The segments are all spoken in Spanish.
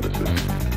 Services.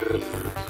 Rivers.